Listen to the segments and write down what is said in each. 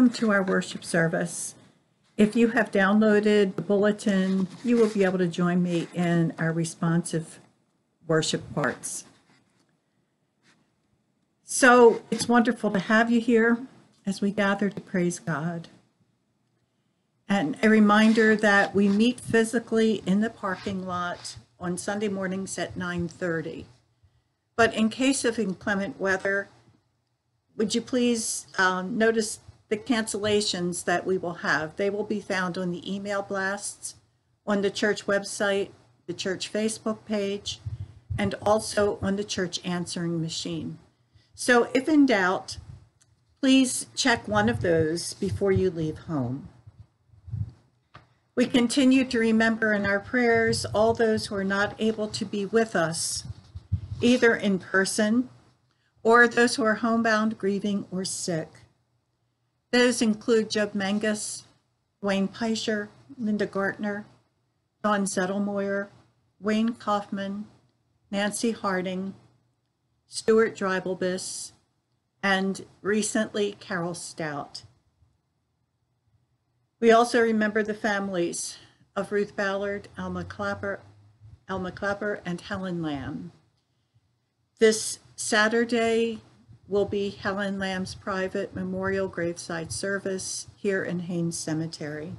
Welcome to our worship service. If you have downloaded the bulletin, you will be able to join me in our responsive worship parts. So it's wonderful to have you here as we gather to praise God. And a reminder that we meet physically in the parking lot on Sunday mornings at 9:30. But in case of inclement weather, would you please um, notice the cancellations that we will have? They will be found on the email blasts, on the church website, the church Facebook page, and also on the church answering machine. So if in doubt, please check one of those before you leave home. We continue to remember in our prayers all those who are not able to be with us, either in person or those who are homebound, grieving, or sick. Those include Job Mangus, Wayne Peischer, Linda Gartner, Don Zettelmoyer, Wayne Kaufman, Nancy Harding, Stuart Dreibelbis, and recently Carol Stout. We also remember the families of Ruth Ballard, Alma Clapper, Alma Clapper, and Helen Lamb. This Saturday will be Helen Lamb's private memorial graveside service here in Hain's Cemetery.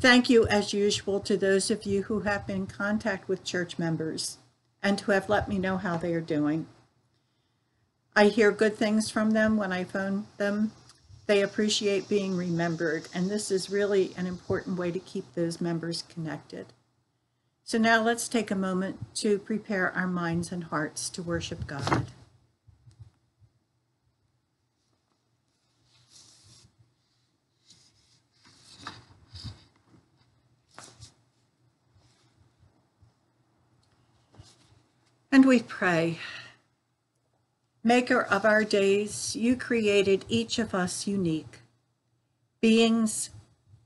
Thank you, as usual, to those of you who have been in contact with church members and who have let me know how they are doing. I hear good things from them when I phone them. They appreciate being remembered, and this is really an important way to keep those members connected. So now let's take a moment to prepare our minds and hearts to worship God. And we pray, Maker of our days, you created each of us unique, beings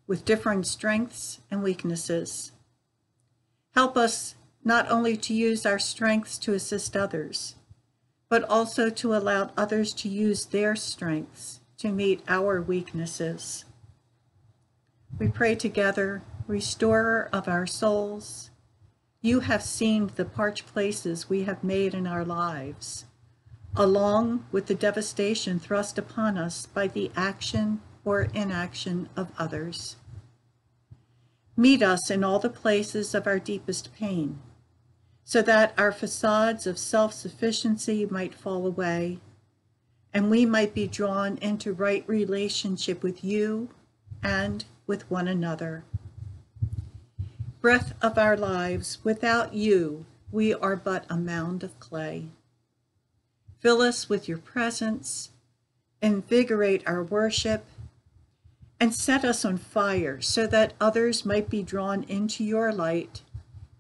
with different strengths and weaknesses. Help us not only to use our strengths to assist others, but also to allow others to use their strengths to meet our weaknesses. We pray together, Restorer of our souls, you have seen the parched places we have made in our lives, along with the devastation thrust upon us by the action or inaction of others. Meet us in all the places of our deepest pain, so that our facades of self-sufficiency might fall away, and we might be drawn into right relationship with you and with one another. Breath of our lives, without you, we are but a mound of clay. Fill us with your presence, invigorate our worship, and set us on fire so that others might be drawn into your light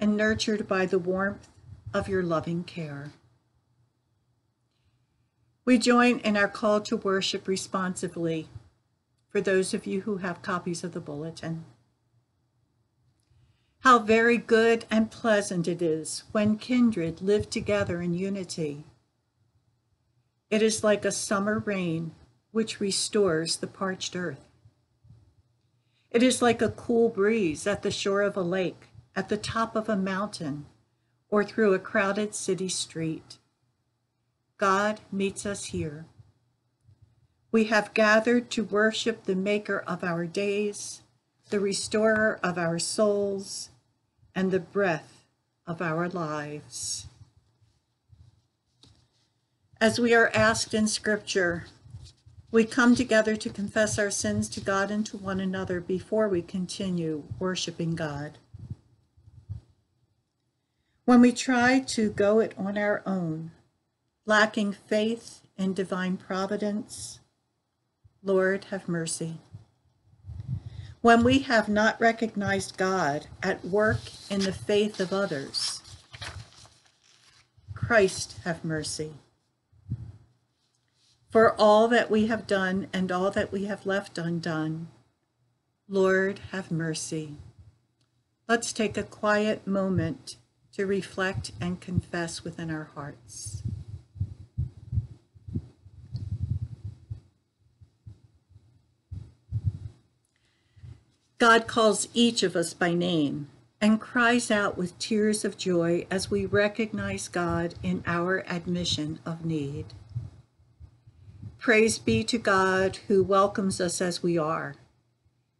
and nurtured by the warmth of your loving care. We join in our call to worship responsively for those of you who have copies of the bulletin. How very good and pleasant it is when kindred live together in unity. It is like a summer rain which restores the parched earth. It is like a cool breeze at the shore of a lake, at the top of a mountain, or through a crowded city street. God meets us here. We have gathered to worship the maker of our days, the restorer of our souls, and the breath of our lives. As we are asked in Scripture, we come together to confess our sins to God and to one another before we continue worshiping God. When we try to go it on our own, lacking faith in divine providence, Lord, have mercy. When we have not recognized God at work in the faith of others, Christ, have mercy for all that we have done and all that we have left undone. Lord, have mercy. Let's take a quiet moment to reflect and confess within our hearts. God calls each of us by name and cries out with tears of joy as we recognize God in our admission of need. Praise be to God who welcomes us as we are,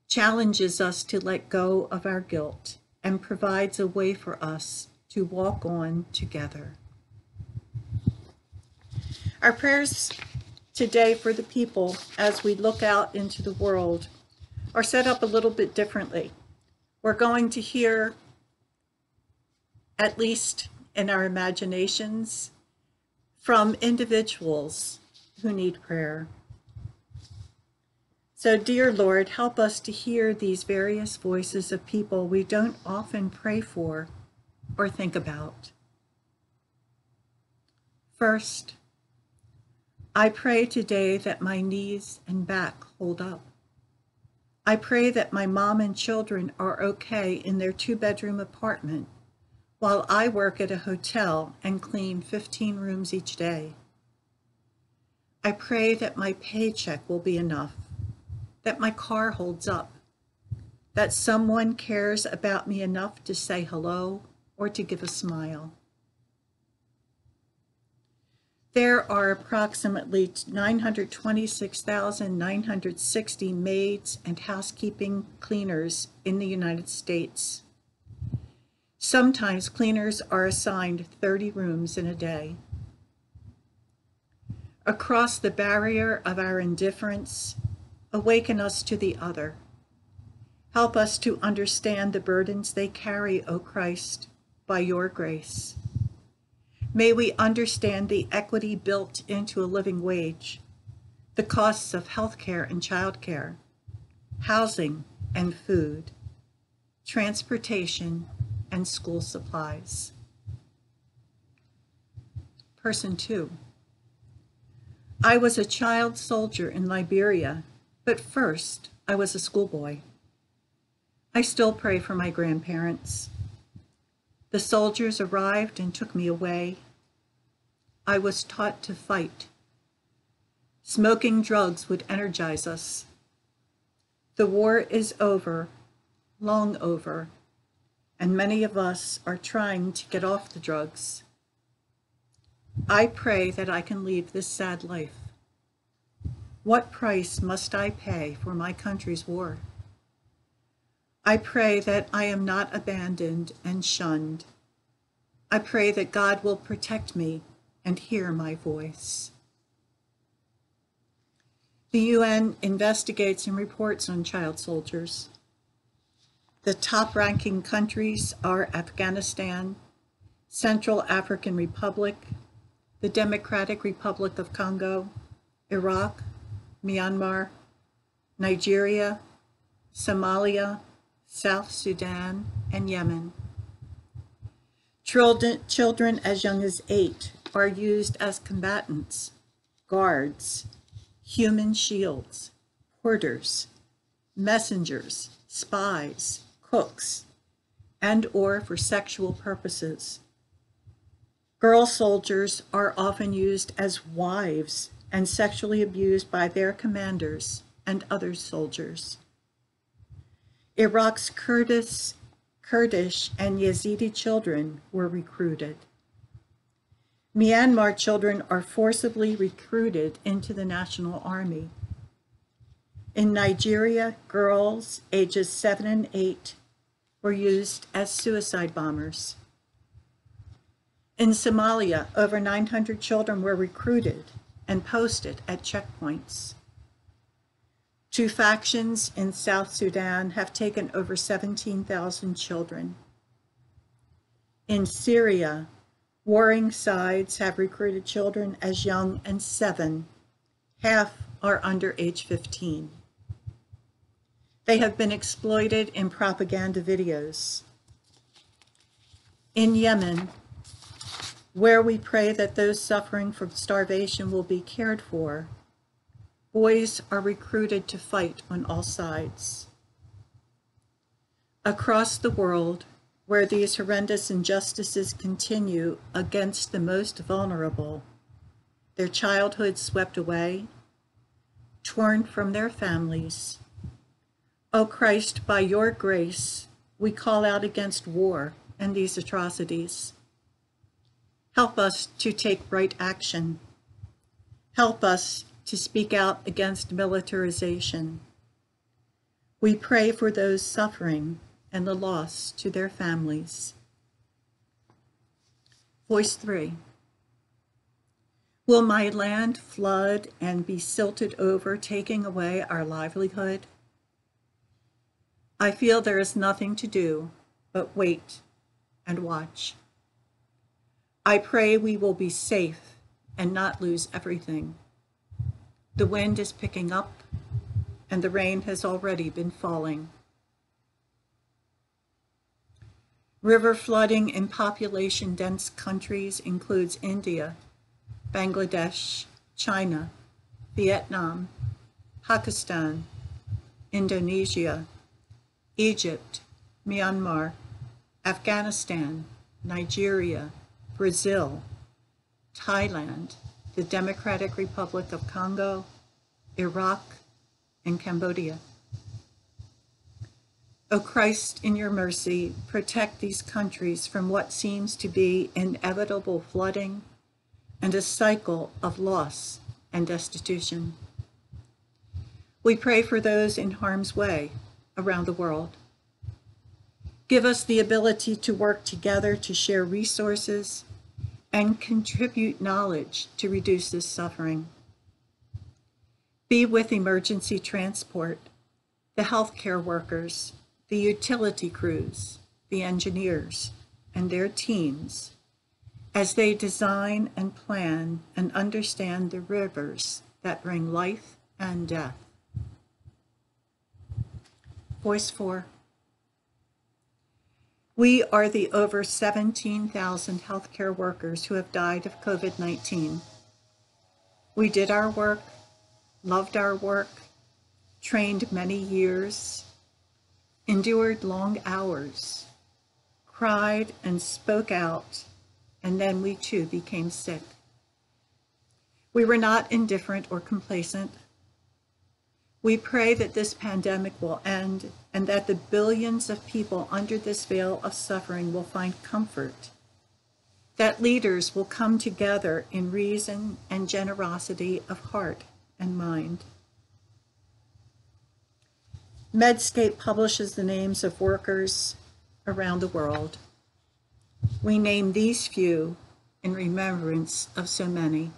challenges us to let go of our guilt, and provides a way for us to walk on together. Our prayers today for the people as we look out into the world are set up a little bit differently. We're going to hear, at least in our imaginations, from individuals who need prayer. So, dear Lord, help us to hear these various voices of people we don't often pray for or think about. First, I pray today that my knees and back hold up. I pray that my mom and children are okay in their two bedroom apartment while I work at a hotel and clean 15 rooms each day. I pray that my paycheck will be enough, that my car holds up, that someone cares about me enough to say hello or to give a smile. There are approximately 926,960 maids and housekeeping cleaners in the United States. Sometimes cleaners are assigned 30 rooms in a day. Across the barrier of our indifference, awaken us to the other. Help us to understand the burdens they carry, O Christ, by your grace. May we understand the equity built into a living wage, the costs of healthcare and childcare, housing and food, transportation and school supplies. Person two. I was a child soldier in Liberia, but first I was a schoolboy. I still pray for my grandparents. The soldiers arrived and took me away. I was taught to fight. Smoking drugs would energize us. The war is over, long over, and many of us are trying to get off the drugs. I pray that I can leave this sad life. What price must I pay for my country's war? I pray that I am not abandoned and shunned. I pray that God will protect me and hear my voice. The UN investigates and reports on child soldiers. The top ranking countries are Afghanistan, Central African Republic, the Democratic Republic of Congo, Iraq, Myanmar, Nigeria, Somalia, South Sudan, and Yemen. Children, children as young as eight are used as combatants, guards, human shields, porters, messengers, spies, cooks, and or for sexual purposes. Girl soldiers are often used as wives and sexually abused by their commanders and other soldiers. Iraq's Kurdish, Kurdish and Yazidi children were recruited. Myanmar children are forcibly recruited into the national army. In Nigeria, girls ages seven and eight were used as suicide bombers. In Somalia, over 900 children were recruited and posted at checkpoints. Two factions in South Sudan have taken over 17,000 children. In Syria, warring sides have recruited children as young as seven. Half are under age 15. They have been exploited in propaganda videos. In Yemen, where we pray that those suffering from starvation will be cared for, boys are recruited to fight on all sides. Across the world, where these horrendous injustices continue against the most vulnerable, their childhood swept away, torn from their families, O Christ, by your grace, we call out against war and these atrocities. Help us to take right action. Help us to speak out against militarization. We pray for those suffering and the loss to their families. Voice 3 Will my land flood and be silted over, taking away our livelihood? I feel there is nothing to do but wait and watch. I pray we will be safe and not lose everything. The wind is picking up and the rain has already been falling. River flooding in population dense countries includes India, Bangladesh, China, Vietnam, Pakistan, Indonesia, Egypt, Myanmar, Afghanistan, Nigeria, Brazil, Thailand, the Democratic Republic of Congo, Iraq, and Cambodia. O Christ, in your mercy, protect these countries from what seems to be inevitable flooding and a cycle of loss and destitution. We pray for those in harm's way around the world. Give us the ability to work together to share resources and contribute knowledge to reduce this suffering. Be with emergency transport, the healthcare workers, the utility crews, the engineers, and their teams as they design and plan and understand the rivers that bring life and death. Voice 4. We are the over 17,000 healthcare workers who have died of COVID 19. We did our work, loved our work, trained many years, endured long hours, cried and spoke out, and then we too became sick. We were not indifferent or complacent. We pray that this pandemic will end and that the billions of people under this veil of suffering will find comfort. That leaders will come together in reason and generosity of heart and mind. Medscape publishes the names of workers around the world. We name these few in remembrance of so many.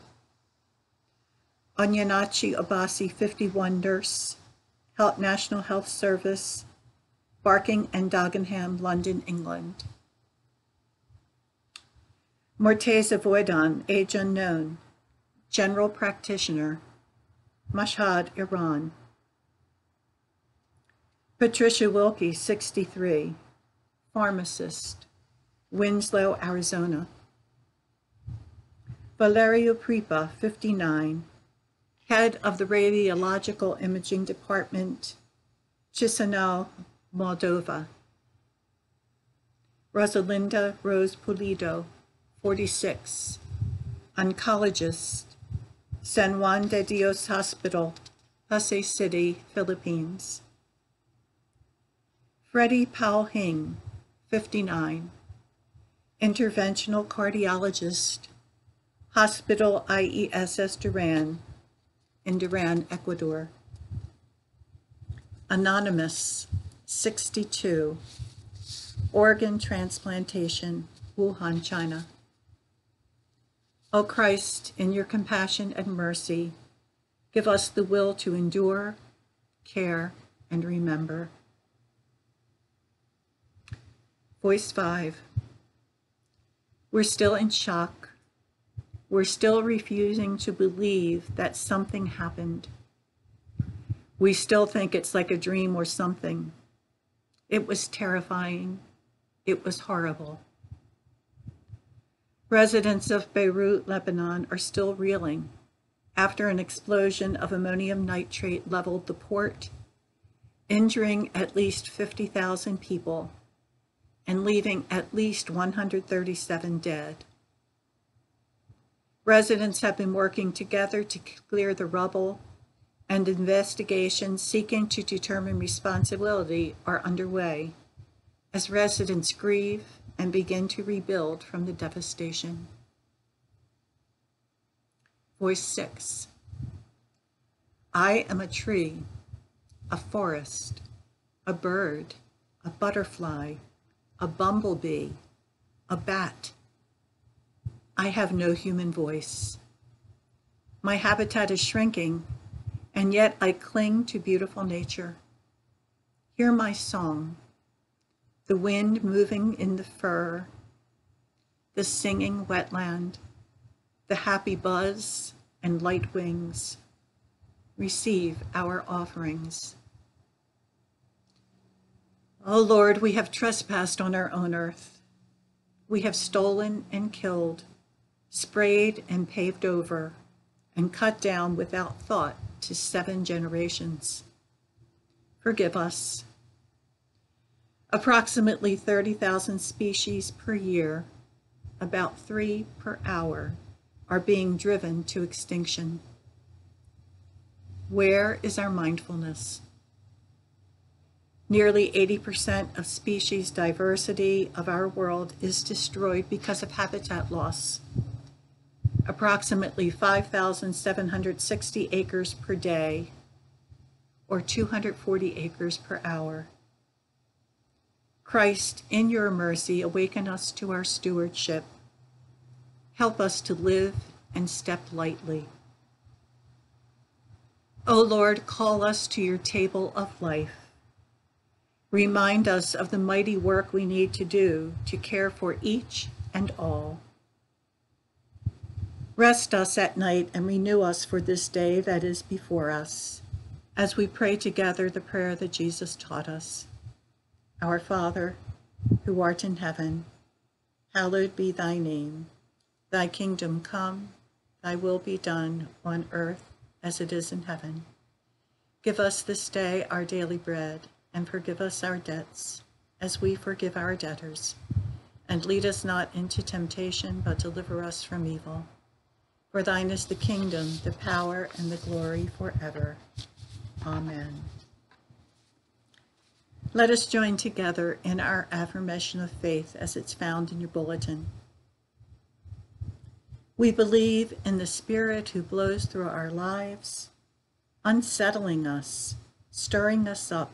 Onyanachi Obasi, 51 nurse, Health National Health Service, Barking and Dagenham, London, England. Morteza Voidan, age unknown, general practitioner, Mashhad, Iran. Patricia Wilkie, 63, pharmacist, Winslow, Arizona. Valerio Pripa, 59, head of the Radiological Imaging Department, Chisinau, Moldova. Rosalinda Rose Pulido, 46, oncologist, San Juan de Dios Hospital, Pasay City, Philippines. Freddie Powell Hing, 59, interventional cardiologist, Hospital IESS Duran, in Duran, Ecuador. Anonymous, 62, organ transplantation, Wuhan, China. O Christ, in your compassion and mercy, give us the will to endure, care, and remember. Voice 5. We're still in shock. We're still refusing to believe that something happened. We still think it's like a dream or something. It was terrifying. It was horrible. Residents of Beirut, Lebanon are still reeling after an explosion of ammonium nitrate leveled the port, injuring at least 50,000 people and leaving at least 137 dead. Residents have been working together to clear the rubble and investigations seeking to determine responsibility are underway as residents grieve and begin to rebuild from the devastation. Voice 6 I am a tree, a forest, a bird, a butterfly, a bumblebee, a bat. I have no human voice. My habitat is shrinking, and yet I cling to beautiful nature. Hear my song, the wind moving in the fir, the singing wetland, the happy buzz and light wings. Receive our offerings. O oh Lord, we have trespassed on our own earth. We have stolen and killed, sprayed and paved over, and cut down without thought to seven generations. Forgive us. Approximately 30,000 species per year, about three per hour, are being driven to extinction. Where is our mindfulness? Nearly 80% of species diversity of our world is destroyed because of habitat loss. Approximately 5,760 acres per day, or 240 acres per hour. Christ, in your mercy, awaken us to our stewardship. Help us to live and step lightly. O Lord, call us to your table of life. Remind us of the mighty work we need to do to care for each and all. Rest us at night and renew us for this day that is before us, as we pray together the prayer that Jesus taught us. Our Father, who art in heaven, hallowed be thy name. Thy kingdom come, thy will be done on earth as it is in heaven. Give us this day our daily bread and forgive us our debts, as we forgive our debtors. And lead us not into temptation, but deliver us from evil. For thine is the kingdom, the power, and the glory forever. Amen. Let us join together in our affirmation of faith as it's found in your bulletin. We believe in the Spirit who blows through our lives, unsettling us, stirring us up,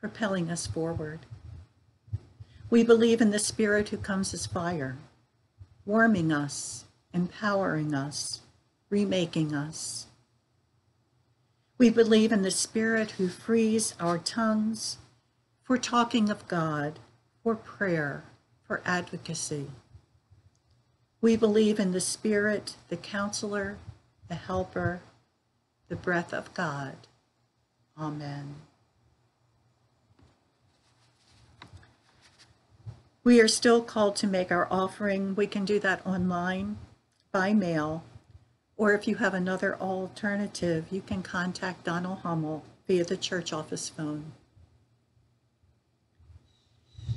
propelling us forward. We believe in the Spirit who comes as fire, warming us, empowering us, remaking us. We believe in the Spirit who frees our tongues for talking of God, for prayer, for advocacy. We believe in the Spirit, the counselor, the helper, the breath of God. Amen. We are still called to make our offering. We can do that online, by mail, or if you have another alternative, you can contact Donald Hummel via the church office phone.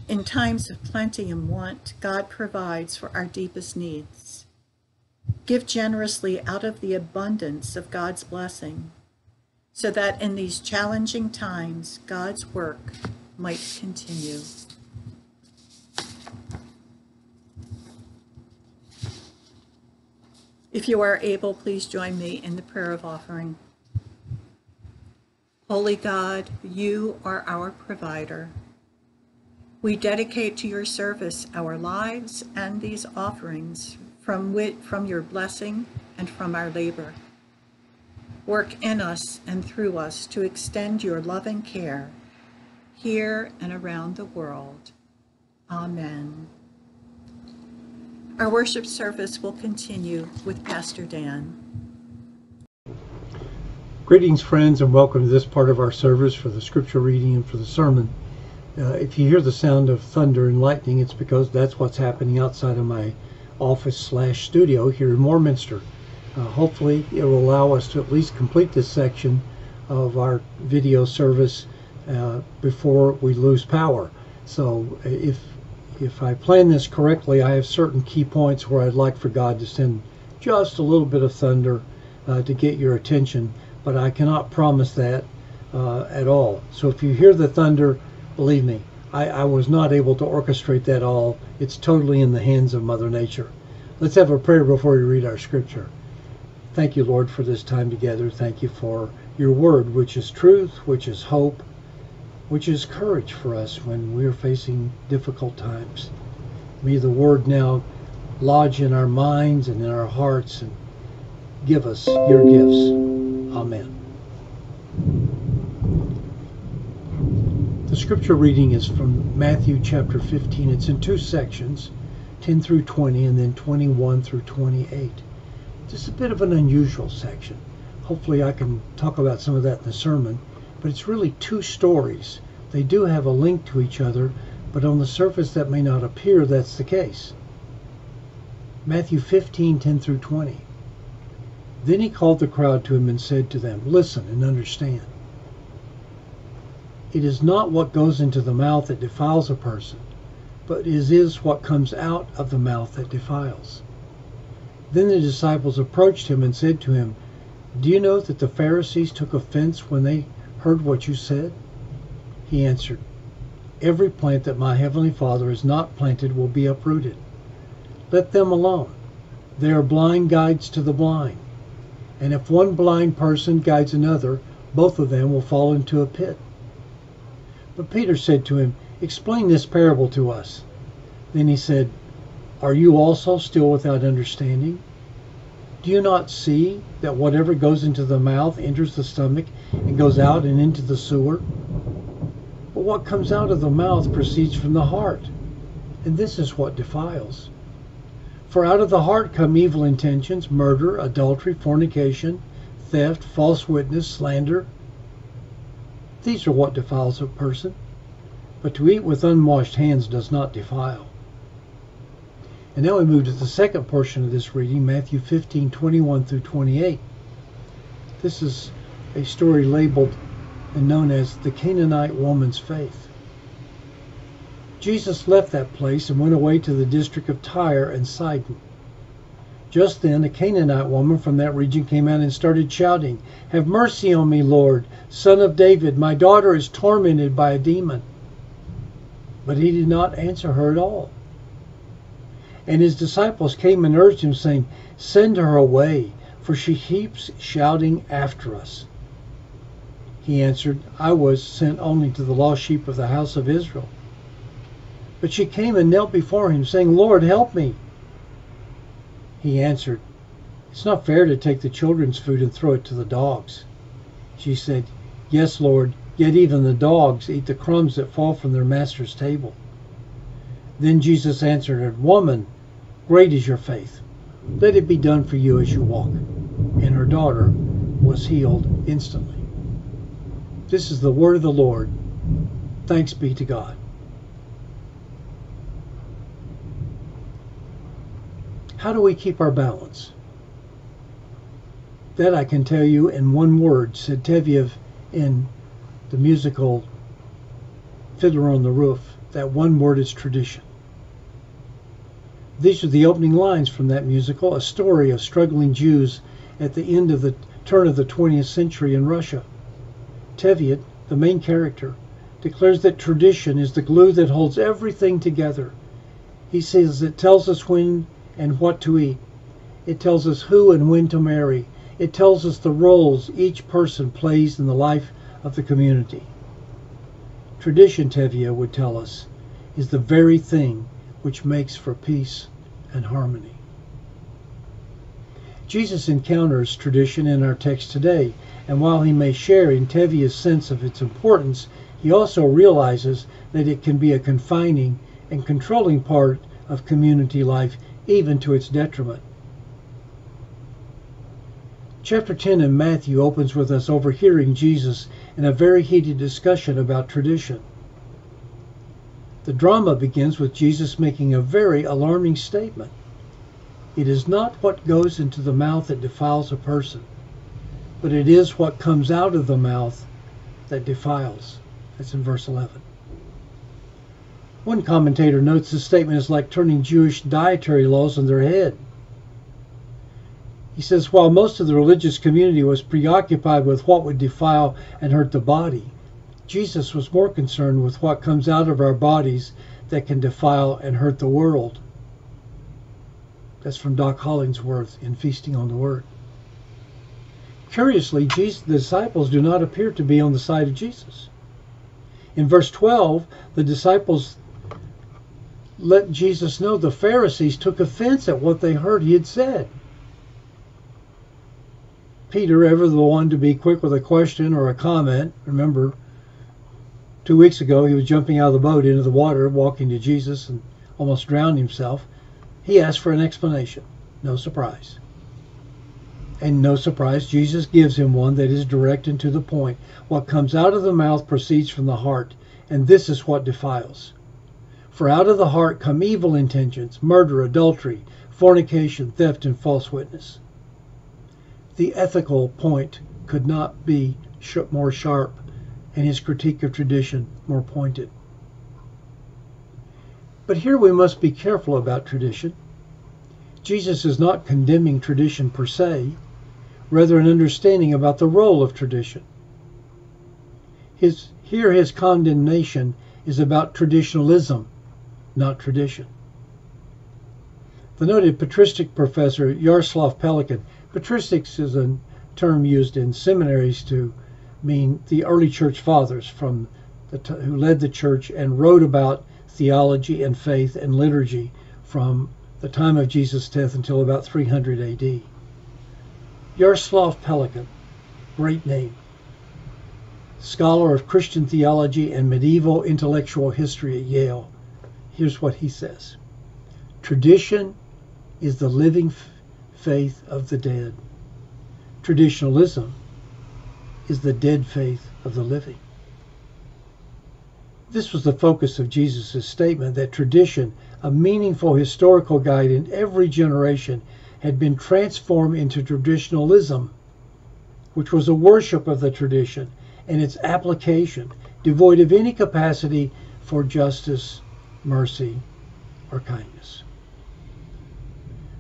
In times of plenty and want, God provides for our deepest needs. Give generously out of the abundance of God's blessing, so that in these challenging times, God's work might continue. If you are able, please join me in the prayer of offering. Holy God, you are our provider. We dedicate to your service our lives and these offerings from, wit, from your blessing and from our labor. Work in us and through us to extend your loving care here and around the world. Amen. Our worship service will continue with Pastor Dan. Greetings, friends, and welcome to this part of our service for the scripture reading and for the sermon. Uh, if you hear the sound of thunder and lightning, it's because that's what's happening outside of my office slash studio here in Warminster. Uh, hopefully, it will allow us to at least complete this section of our video service uh, before we lose power. So, if if I plan this correctly, I have certain key points where I'd like for God to send just a little bit of thunder uh, to get your attention. but I cannot promise that uh, at all. So if you hear the thunder, believe me, I, I was not able to orchestrate that all. It's totally in the hands of Mother Nature. Let's have a prayer before we read our scripture. Thank you, Lord, for this time together. Thank you for your word, which is truth, which is hope, which is courage for us when we're facing difficult times. May the word now lodge in our minds and in our hearts and give us your gifts. Amen. The scripture reading is from Matthew chapter 15. It's in two sections, 10 through 20 and then 21 through 28. This is a bit of an unusual section. Hopefully I can talk about some of that in the sermon, but it's really two stories. They do have a link to each other, but on the surface that may not appear that's the case. Matthew 15, 10 through 20. Then he called the crowd to him and said to them, Listen and understand. It is not what goes into the mouth that defiles a person, but it is what comes out of the mouth that defiles. Then the disciples approached him and said to him, Do you know that the Pharisees took offense when they heard what you said? He answered, Every plant that my heavenly Father has not planted will be uprooted. Let them alone. They are blind guides to the blind. And if one blind person guides another, both of them will fall into a pit. But Peter said to him, Explain this parable to us. Then he said, Are you also still without understanding? Do you not see that whatever goes into the mouth enters the stomach and goes out and into the sewer? But what comes out of the mouth proceeds from the heart, and this is what defiles. For out of the heart come evil intentions, murder, adultery, fornication, theft, false witness, slander. These are what defiles a person. But to eat with unwashed hands does not defile. And now we move to the second portion of this reading, Matthew 15, 21 through 28. This is a story labeled and known as the Canaanite woman's faith. Jesus left that place and went away to the district of Tyre and Sidon. Just then, a Canaanite woman from that region came out and started shouting, Have mercy on me, Lord, son of David. My daughter is tormented by a demon. But he did not answer her at all. And his disciples came and urged him, saying, Send her away, for she keeps shouting after us. He answered, I was sent only to the lost sheep of the house of Israel. But she came and knelt before him, saying, Lord, help me. He answered, It's not fair to take the children's food and throw it to the dogs. She said, Yes, Lord, yet even the dogs eat the crumbs that fall from their master's table. Then Jesus answered her, Woman, great is your faith. Let it be done for you as you walk. And her daughter was healed instantly. This is the word of the Lord. Thanks be to God. How do we keep our balance? That I can tell you in one word, said Tevye in the musical Fiddler on the Roof. That one word is tradition. These are the opening lines from that musical, a story of struggling Jews at the end of the turn of the 20th century in Russia. Tevye, the main character, declares that tradition is the glue that holds everything together. He says it tells us when and what to eat. It tells us who and when to marry. It tells us the roles each person plays in the life of the community. Tradition, Tevye would tell us, is the very thing which makes for peace and harmony. Jesus encounters tradition in our text today, and while he may share in Tevye's sense of its importance, he also realizes that it can be a confining and controlling part of community life, even to its detriment. Chapter 10 in Matthew opens with us overhearing Jesus in a very heated discussion about tradition. The drama begins with Jesus making a very alarming statement. It is not what goes into the mouth that defiles a person, but it is what comes out of the mouth that defiles. That's in verse 11. One commentator notes this statement is like turning Jewish dietary laws on their head. He says, while most of the religious community was preoccupied with what would defile and hurt the body, Jesus was more concerned with what comes out of our bodies that can defile and hurt the world. That's from Dock Hollingsworth in Feasting on the Word. Curiously, Jesus, the disciples do not appear to be on the side of Jesus. In verse 12, the disciples let Jesus know the Pharisees took offense at what they heard he had said. Peter, ever the one to be quick with a question or a comment, remember, two weeks ago he was jumping out of the boat into the water, walking to Jesus, and almost drowned himself. He asked for an explanation. No surprise. And no surprise, Jesus gives him one that is direct and to the point. What comes out of the mouth proceeds from the heart, and this is what defiles. For out of the heart come evil intentions, murder, adultery, fornication, theft, and false witness the ethical point could not be more sharp and his critique of tradition more pointed. But here we must be careful about tradition. Jesus is not condemning tradition per se, rather an understanding about the role of tradition. His, here his condemnation is about traditionalism, not tradition. The noted patristic professor Jaroslav Pelikan Patristics is a term used in seminaries to mean the early church fathers from the t- who led the church and wrote about theology and faith and liturgy from the time of Jesus' death until about 300 AD. Jaroslav Pelikan, great name, scholar of Christian theology and medieval intellectual history at Yale. Here's what he says Tradition is the living faith of the dead. Traditionalism is the dead faith of the living. This was the focus of Jesus' statement that tradition, a meaningful historical guide in every generation, had been transformed into traditionalism, which was a worship of the tradition and its application, devoid of any capacity for justice, mercy, or kindness.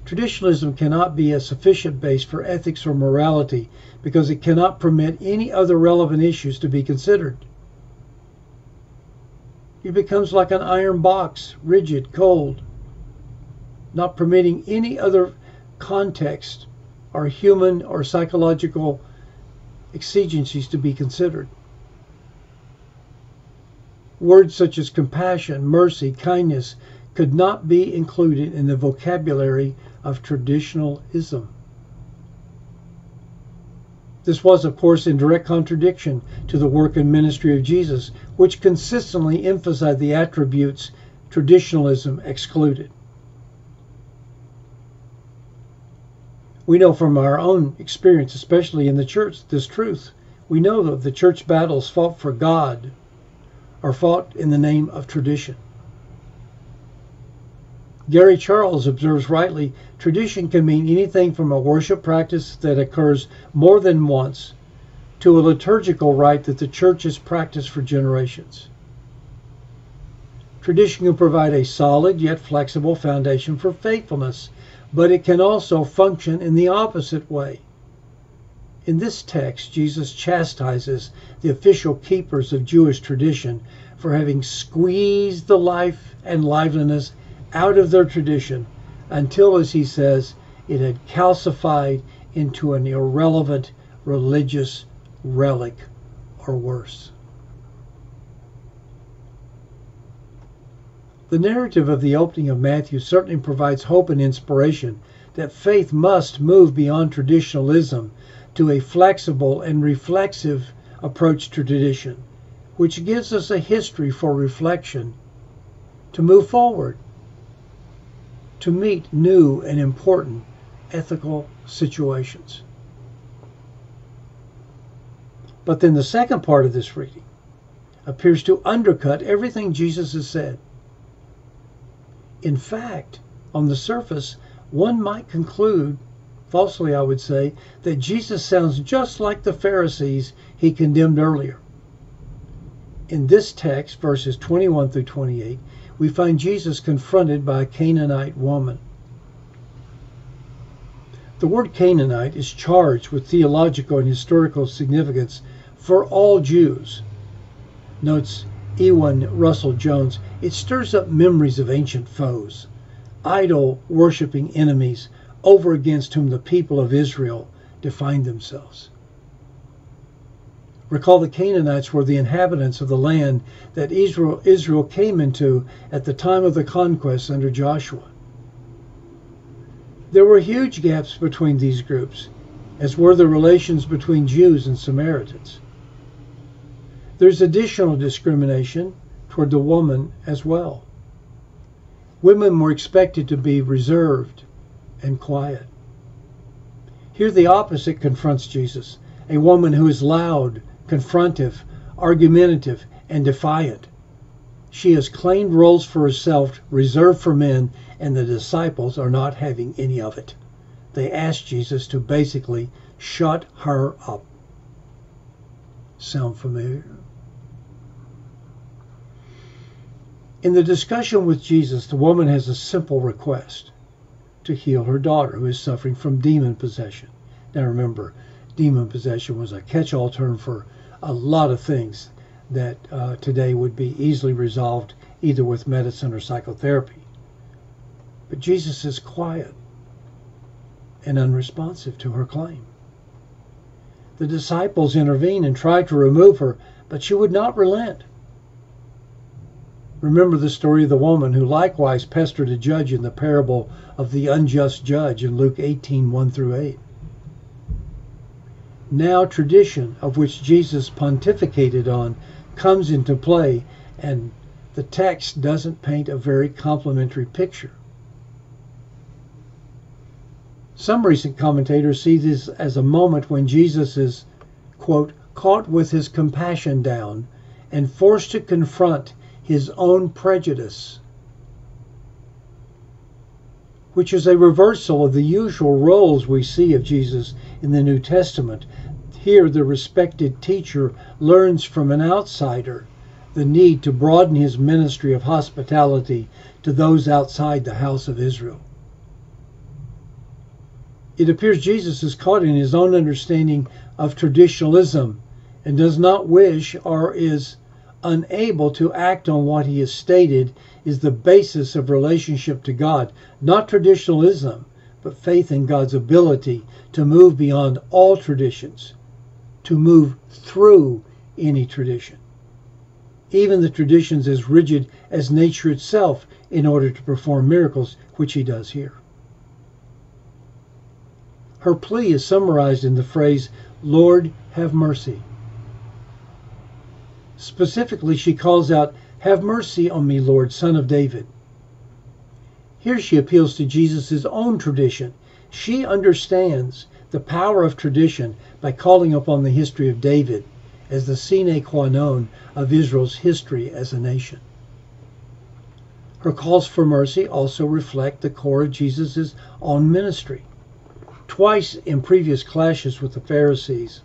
Traditionalism cannot be a sufficient base for ethics or morality because it cannot permit any other relevant issues to be considered. It becomes like an iron box, rigid, cold, not permitting any other context or human or psychological exigencies to be considered. Words such as compassion, mercy, kindness could not be included in the vocabulary of traditionalism. This was, of course, in direct contradiction to the work and ministry of Jesus, which consistently emphasized the attributes traditionalism excluded. We know from our own experience, especially in the church, this truth. We know that the church battles fought for God are fought in the name of tradition. Gary Charles observes rightly tradition can mean anything from a worship practice that occurs more than once to a liturgical rite that the church has practiced for generations. Tradition can provide a solid yet flexible foundation for faithfulness, but it can also function in the opposite way. In this text, Jesus chastises the official keepers of Jewish tradition for having squeezed the life and liveliness out of their tradition until, as he says, it had calcified into an irrelevant religious relic or worse. The narrative of the opening of Matthew certainly provides hope and inspiration that faith must move beyond traditionalism to a flexible and reflexive approach to tradition, which gives us a history for reflection to move forward to meet new and important ethical situations. But then the second part of this reading appears to undercut everything Jesus has said. In fact, on the surface, one might conclude, falsely I would say, that Jesus sounds just like the Pharisees he condemned earlier. In this text, verses 21 through 28, we find Jesus confronted by a Canaanite woman. The word Canaanite is charged with theological and historical significance for all Jews. Notes Ewan Russell Jones, it stirs up memories of ancient foes, idol worshipping enemies over against whom the people of Israel defined themselves. Recall the Canaanites were the inhabitants of the land that Israel, Israel came into at the time of the conquest under Joshua. There were huge gaps between these groups, as were the relations between Jews and Samaritans. There's additional discrimination toward the woman as well. Women were expected to be reserved and quiet. Here the opposite confronts Jesus a woman who is loud, confrontive, argumentative, and defiant. She has claimed roles for herself reserved for men, and the disciples are not having any of it. They ask Jesus to basically shut her up. Sound familiar? In the discussion with Jesus, the woman has a simple request to heal her daughter who is suffering from demon possession. Now remember, demon possession was a catch all term for a lot of things that uh, today would be easily resolved either with medicine or psychotherapy. But Jesus is quiet and unresponsive to her claim. The disciples intervene and try to remove her, but she would not relent. Remember the story of the woman who likewise pestered a judge in the parable of the unjust judge in Luke 18 1 through 8. Now, tradition of which Jesus pontificated on comes into play, and the text doesn't paint a very complimentary picture. Some recent commentators see this as a moment when Jesus is, quote, caught with his compassion down and forced to confront his own prejudice, which is a reversal of the usual roles we see of Jesus in the New Testament. Here, the respected teacher learns from an outsider the need to broaden his ministry of hospitality to those outside the house of Israel. It appears Jesus is caught in his own understanding of traditionalism and does not wish or is unable to act on what he has stated is the basis of relationship to God, not traditionalism, but faith in God's ability to move beyond all traditions, to move through any tradition. Even the traditions as rigid as nature itself in order to perform miracles, which he does here. Her plea is summarized in the phrase, Lord, have mercy. Specifically, she calls out, Have mercy on me, Lord, son of David. Here she appeals to Jesus' own tradition. She understands the power of tradition by calling upon the history of David as the sine qua non of Israel's history as a nation. Her calls for mercy also reflect the core of Jesus' own ministry twice in previous clashes with the Pharisees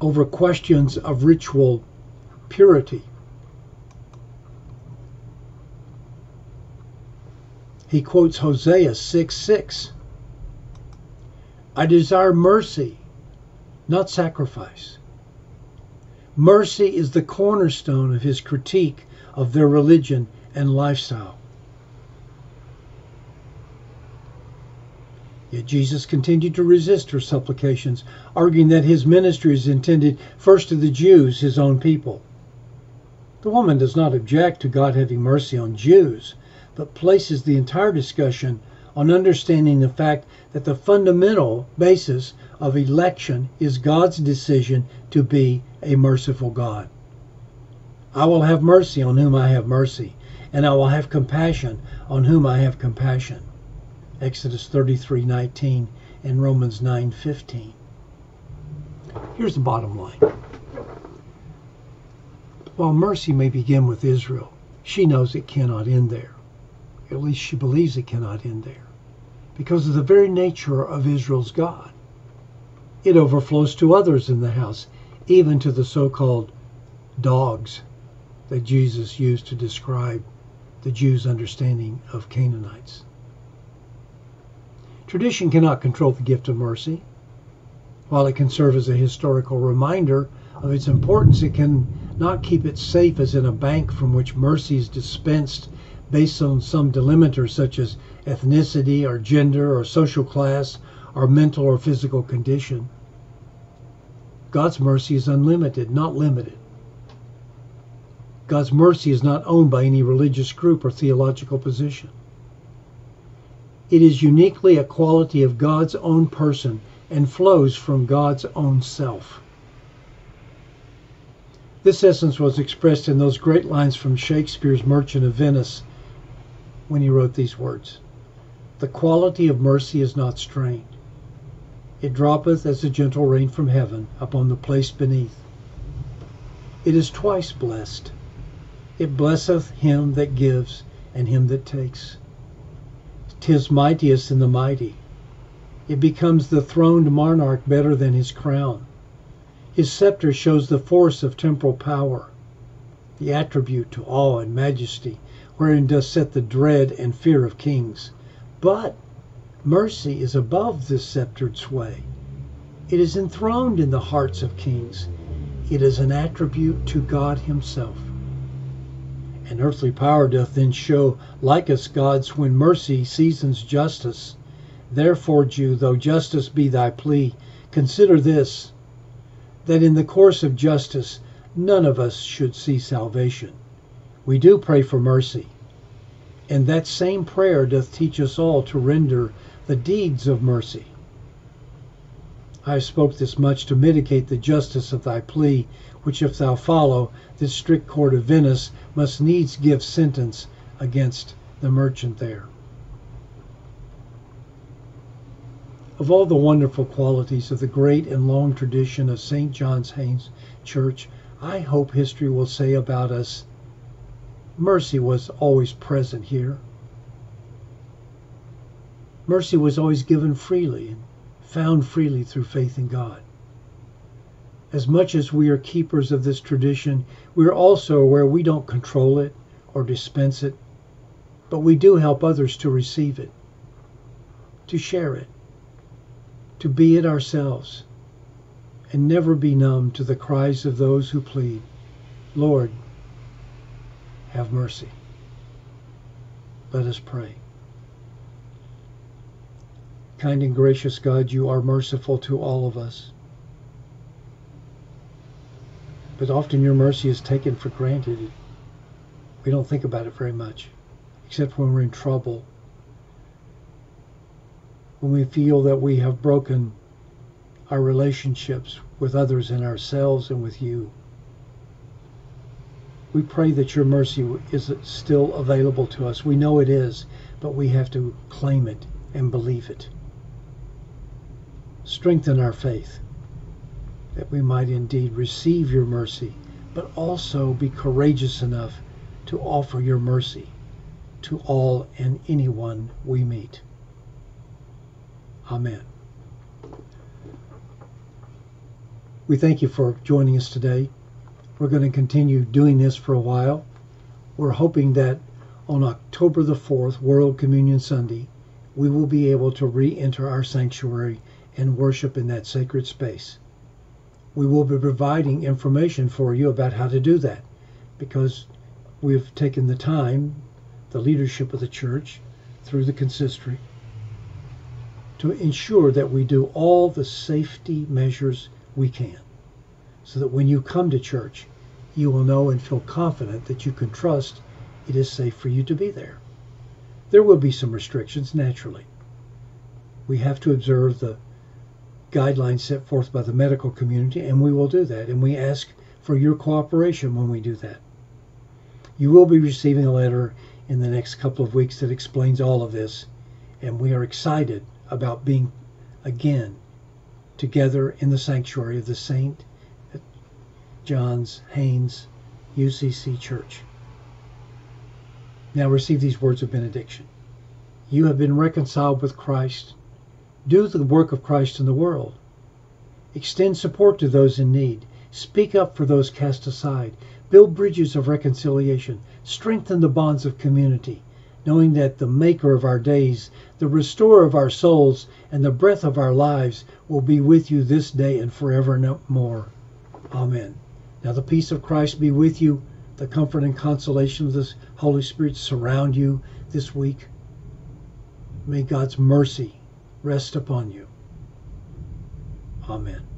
over questions of ritual purity. He quotes Hosea 6 6. I desire mercy, not sacrifice. Mercy is the cornerstone of his critique of their religion and lifestyle. Yet Jesus continued to resist her supplications, arguing that his ministry is intended first to the Jews, his own people. The woman does not object to God having mercy on Jews, but places the entire discussion on understanding the fact that the fundamental basis of election is God's decision to be a merciful God. I will have mercy on whom I have mercy, and I will have compassion on whom I have compassion. Exodus 33:19 and Romans 9:15. Here's the bottom line. While mercy may begin with Israel, she knows it cannot end there. At least she believes it cannot end there. Because of the very nature of Israel's God. It overflows to others in the house, even to the so-called dogs that Jesus used to describe the Jews' understanding of Canaanites. Tradition cannot control the gift of mercy. While it can serve as a historical reminder of its importance, it can not keep it safe as in a bank from which mercy is dispensed based on some delimiter such as ethnicity or gender or social class or mental or physical condition. God's mercy is unlimited, not limited. God's mercy is not owned by any religious group or theological position. It is uniquely a quality of God's own person and flows from God's own self. This essence was expressed in those great lines from Shakespeare's Merchant of Venice when he wrote these words The quality of mercy is not strained. It droppeth as a gentle rain from heaven upon the place beneath. It is twice blessed. It blesseth him that gives and him that takes. Tis mightiest in the mighty. It becomes the throned monarch better than his crown. His scepter shows the force of temporal power, the attribute to awe and majesty, wherein does set the dread and fear of kings. But mercy is above this sceptered sway. It is enthroned in the hearts of kings. It is an attribute to God himself. And earthly power doth then show like us God's when mercy seasons justice Therefore, Jew, though justice be thy plea, consider this that in the course of justice none of us should see salvation. We do pray for mercy, and that same prayer doth teach us all to render the deeds of mercy. I have spoke this much to mitigate the justice of thy plea, which if thou follow, this strict court of Venice must needs give sentence against the merchant there. Of all the wonderful qualities of the great and long tradition of St. John's Hain's Church, I hope history will say about us mercy was always present here. Mercy was always given freely and found freely through faith in God. As much as we are keepers of this tradition, we are also aware we don't control it or dispense it, but we do help others to receive it, to share it to be it ourselves and never be numb to the cries of those who plead, Lord, have mercy. Let us pray. Kind and gracious God, you are merciful to all of us. But often your mercy is taken for granted. We don't think about it very much, except when we're in trouble when we feel that we have broken our relationships with others and ourselves and with you. We pray that your mercy is still available to us. We know it is, but we have to claim it and believe it. Strengthen our faith that we might indeed receive your mercy, but also be courageous enough to offer your mercy to all and anyone we meet. Amen. We thank you for joining us today. We're going to continue doing this for a while. We're hoping that on October the 4th, World Communion Sunday, we will be able to re enter our sanctuary and worship in that sacred space. We will be providing information for you about how to do that because we've taken the time, the leadership of the church, through the consistory, to ensure that we do all the safety measures we can so that when you come to church, you will know and feel confident that you can trust it is safe for you to be there. There will be some restrictions, naturally. We have to observe the guidelines set forth by the medical community, and we will do that. And we ask for your cooperation when we do that. You will be receiving a letter in the next couple of weeks that explains all of this, and we are excited about being again together in the sanctuary of the St. John's Hain's UCC Church. Now receive these words of benediction. You have been reconciled with Christ. Do the work of Christ in the world. Extend support to those in need. Speak up for those cast aside. Build bridges of reconciliation. Strengthen the bonds of community. knowing that the Maker of our days, the Restorer of our souls, and the breath of our lives will be with you this day and forevermore. Amen. Now the peace of Christ be with you, the comfort and consolation of the Holy Spirit surround you this week. May God's mercy rest upon you. Amen.